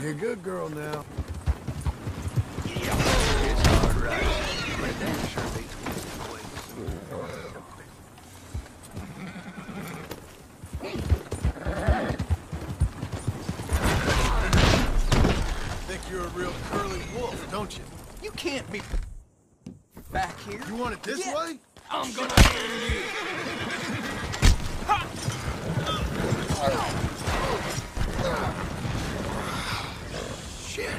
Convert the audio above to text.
you're a good girl now. It's alright. Think you're a real curly wolf, don't you? You can't be back here. You want it this Yeah. way? I'm gonna kill you. shit.